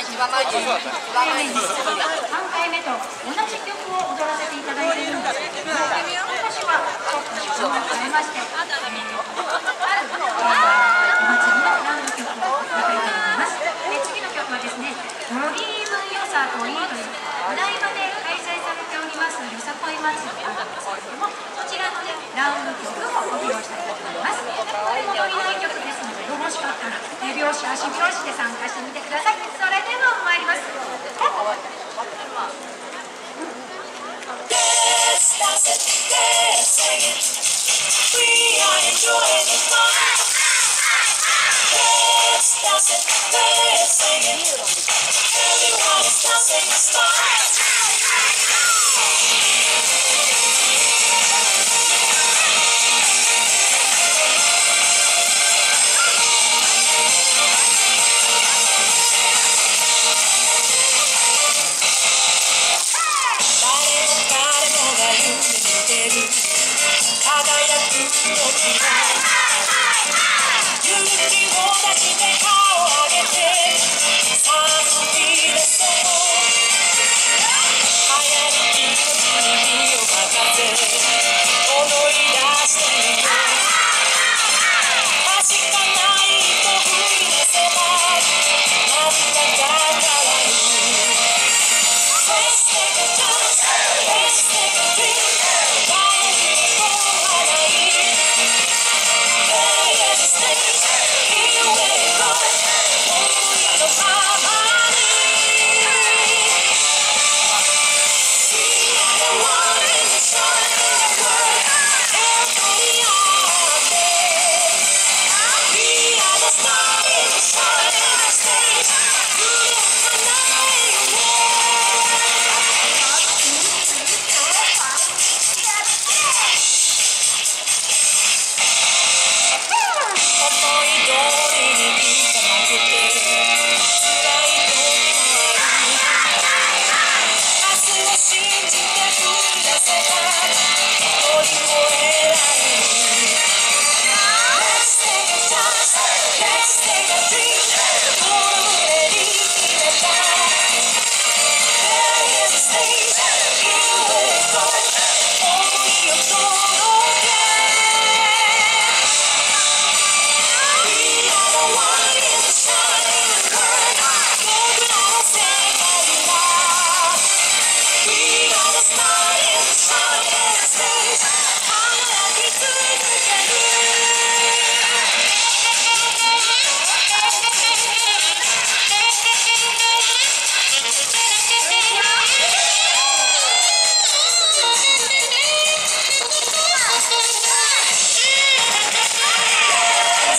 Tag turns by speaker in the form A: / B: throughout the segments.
A: 一番前に3回目と同じ曲を踊らせていただいているんですけれども今年はちょっと趣向を変えまして、えー、ある、お祭りのラウンド曲を歌いたいと思いますで次の曲はですね「ドリームよさといい」というお台場で開催されております。よさこい祭りなんですけれどもこちらのねラウンド曲をご披露したいと思います。これもノリのいい曲でしかったら手拍子足拍子で参加してみてください。それでは参ります
B: Oh.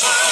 B: Yes.